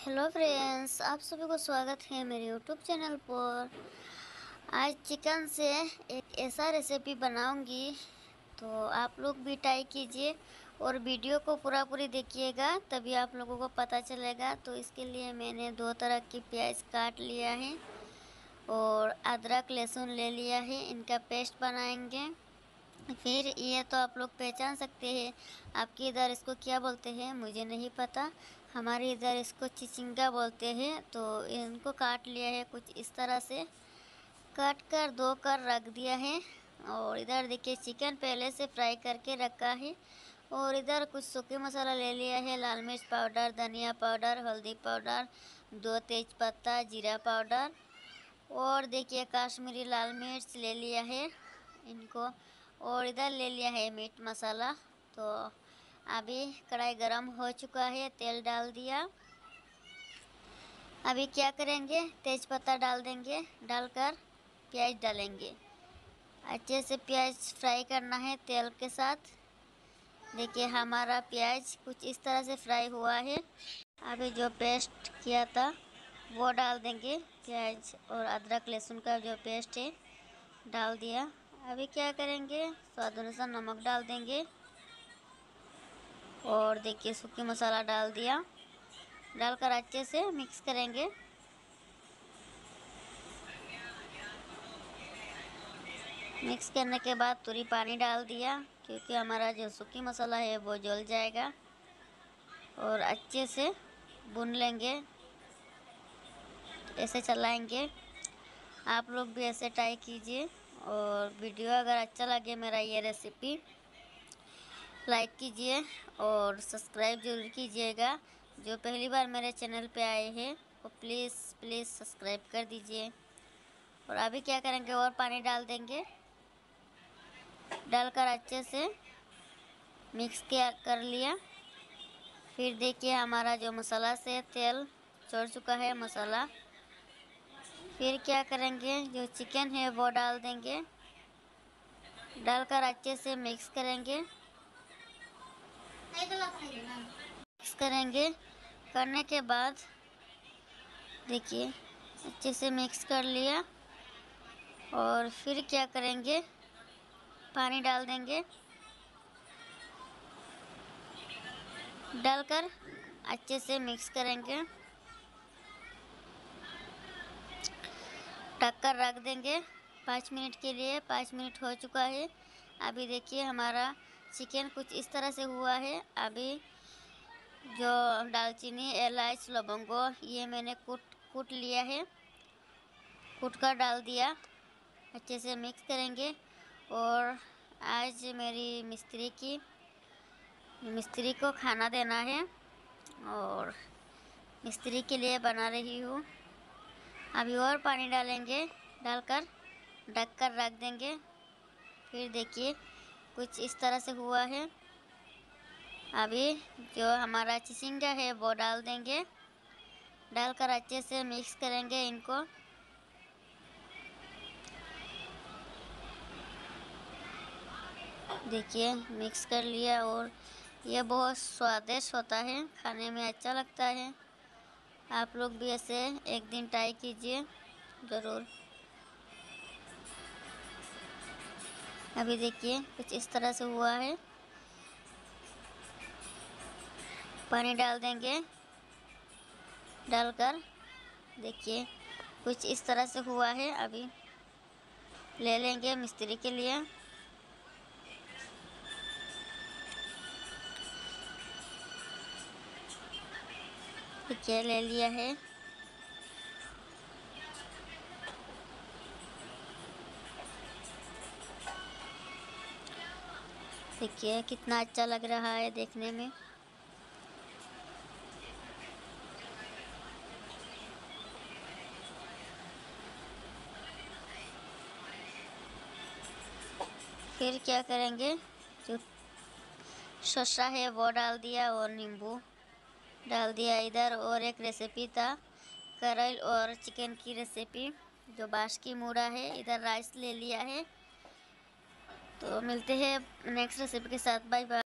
Hello friends, आप सभी को स्वागत है मेरे यूट्यूब चैनल पर। आज चिकन से एक ऐसा रेसिपी बनाऊँगी तो आप लोग भी ट्राई कीजिए और वीडियो को पूरा पूरी देखिएगा, तभी आप लोगों को पता चलेगा। तो इसके लिए मैंने दो तरह की प्याज काट लिया है और अदरक, लहसुन ले लिया है। इनका पेस्ट बनाएँगे। फिर ये तो आप लोग पहचान सकते हैं। आपके इधर इसको क्या बोलते हैं? मुझे नहीं पता। हमारे इधर इसको चिचिंगा बोलते हैं तो इनको काट लिया है कुछ इस तरह से। काट कर धो कर रख दिया है। और इधर देखिए, चिकन पहले से फ्राई करके रखा है। और इधर कुछ सूखे मसाला ले लिया है। लाल मिर्च पाउडर, धनिया पाउडर, हल्दी पाउडर, दो तेज पत्ता जीरा पाउडर। और देखिए, काश्मीरी लाल मिर्च ले लिया है इनको। और इधर ले लिया है मीट मसाला। तो अभी कढ़ाई गरम हो चुका है, तेल डाल दिया। अभी क्या करेंगे? तेज पत्ता डाल देंगे, डालकर प्याज डालेंगे। अच्छे से प्याज फ्राई करना है तेल के साथ। देखिए हमारा प्याज कुछ इस तरह से फ्राई हुआ है। अभी जो पेस्ट किया था, वो डाल देंगे। प्याज और अदरक लहसुन का जो पेस्ट है, डाल दिया। अभी क्या करेंगे? स्वाद अनुसार नमक डाल देंगे। और देखिए, सूखी मसाला डाल दिया। डालकर अच्छे से मिक्स करेंगे। मिक्स करने के बाद तुरी पानी डाल दिया, क्योंकि हमारा जो सूखी मसाला है, वो जल जाएगा। और अच्छे से भुन लेंगे। ऐसे चलाएँगे। आप लोग भी ऐसे ट्राई कीजिए। और वीडियो अगर अच्छा लगे मेरा ये रेसिपी लाइक कीजिए और सब्सक्राइब ज़रूर कीजिएगा। जो पहली बार मेरे चैनल पे आए हैं, वो प्लीज़ प्लीज़ सब्सक्राइब कर दीजिए। और अभी क्या करेंगे, और पानी डाल देंगे। डालकर अच्छे से मिक्स किया, कर लिया। फिर देखिए हमारा जो मसाला से तेल छोड़ चुका है, मसाला। फिर क्या करेंगे? जो चिकन है, वो डाल देंगे। डालकर अच्छे से मिक्स करेंगे। मिक्स करेंगे। करने के बाद, देखिए, अच्छे से मिक्स कर लिया। और फिर क्या करेंगे? पानी डाल देंगे। डालकर अच्छे से मिक्स करेंगे। ढक कर रख देंगे। पाँच मिनट के लिए, पाँच मिनट हो चुका है। अभी देखिए हमारा चिकन कुछ इस तरह से हुआ है। अभी जो दालचीनी, इलायच, लवंगो, ये मैंने कूट कूट लिया है। कूट कर डाल दिया। अच्छे से मिक्स करेंगे। और आज मेरी मिस्त्री की, मिस्त्री को खाना देना है। और मिस्त्री के लिए बना रही हूँ। अभी और पानी डालेंगे, डालकर ढक कर रख देंगे। फिर देखिए, कुछ इस तरह से हुआ है। अभी जो हमारा चिचिंगा है, वो डाल देंगे। डालकर अच्छे से मिक्स करेंगे इनको। देखिए, मिक्स कर लिया और ये बहुत स्वादिष्ट होता है, खाने में अच्छा लगता है। आप लोग भी ऐसे एक दिन ट्राई कीजिए, ज़रूर। अभी देखिए, कुछ इस तरह से हुआ है। पानी डाल देंगे, डालकर। देखिए, कुछ इस तरह से हुआ है, अभी ले लेंगे मिस्त्री के लिए। देखिए ले लिया है। देखिए कितना अच्छा लग रहा है देखने में। फिर क्या करेंगे? जो शसा है वो डाल दिया और नींबू। डाल दिया इधर और एक रेसिपी था, करल और चिकन की रेसिपी जो बाश की मूड़ा है, इधर राइस ले लिया है। तो मिलते हैं नेक्स्ट रेसिपी के साथ बाय बाय